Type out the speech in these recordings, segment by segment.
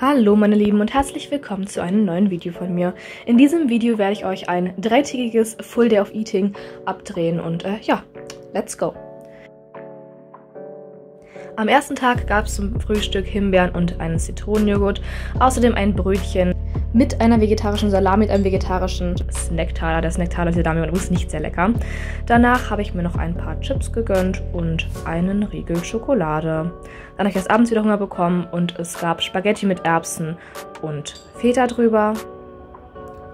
Hallo meine Lieben und herzlich willkommen zu einem neuen Video von mir. In diesem Video werde ich euch ein dreitägiges Full Day of Eating abdrehen und äh, ja, let's go. Am ersten Tag gab es zum Frühstück Himbeeren und einen Zitronenjoghurt, außerdem ein Brötchen mit einer vegetarischen Salami, mit einem vegetarischen Snacktaler. Der Snacktaler ist Salami ist nicht sehr lecker. Danach habe ich mir noch ein paar Chips gegönnt und einen Riegel Schokolade. Dann habe ich erst abends wieder Hunger bekommen und es gab Spaghetti mit Erbsen und Feta drüber.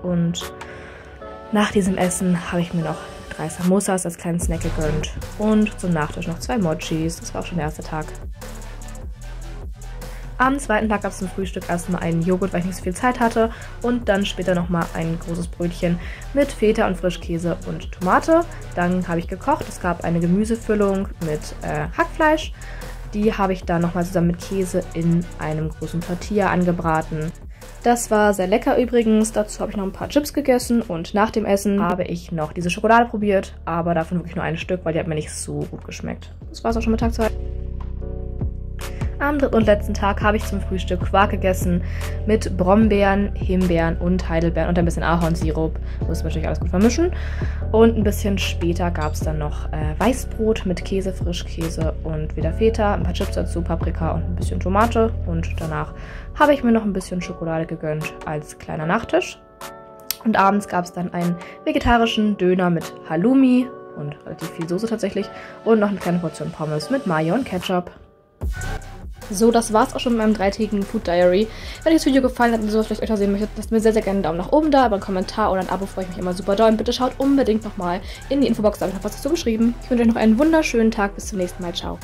Und nach diesem Essen habe ich mir noch drei Samosas als kleinen Snack gegönnt und zum Nachtisch noch zwei Mochis. Das war auch schon der erste Tag. Am zweiten Tag gab es zum Frühstück erstmal einen Joghurt, weil ich nicht so viel Zeit hatte. Und dann später nochmal ein großes Brötchen mit Feta und Frischkäse und Tomate. Dann habe ich gekocht. Es gab eine Gemüsefüllung mit äh, Hackfleisch. Die habe ich dann nochmal zusammen mit Käse in einem großen Tortilla angebraten. Das war sehr lecker übrigens. Dazu habe ich noch ein paar Chips gegessen und nach dem Essen habe ich noch diese Schokolade probiert, aber davon wirklich nur ein Stück, weil die hat mir nicht so gut geschmeckt. Das war es auch schon mit Tag 2. Am dritten und letzten Tag habe ich zum Frühstück Quark gegessen mit Brombeeren, Himbeeren und Heidelbeeren und ein bisschen Ahornsirup. Muss man natürlich alles gut vermischen. Und ein bisschen später gab es dann noch äh, Weißbrot mit Käse, Frischkäse und wieder Feta, ein paar Chips dazu, Paprika und ein bisschen Tomate. Und danach habe ich mir noch ein bisschen Schokolade gegönnt als kleiner Nachtisch. Und abends gab es dann einen vegetarischen Döner mit Halloumi und relativ viel Soße tatsächlich und noch eine kleine Portion Pommes mit Mayo und Ketchup. So, das war's auch schon mit meinem dreitägigen Food Diary. Wenn euch das Video gefallen hat und sowas vielleicht öfter sehen möchtet, lasst mir sehr, sehr gerne einen Daumen nach oben da, aber einen Kommentar oder ein Abo freue ich mich immer super doll. Und bitte schaut unbedingt nochmal in die Infobox, da habe ich noch was dazu geschrieben. Ich wünsche euch noch einen wunderschönen Tag. Bis zum nächsten Mal. Ciao.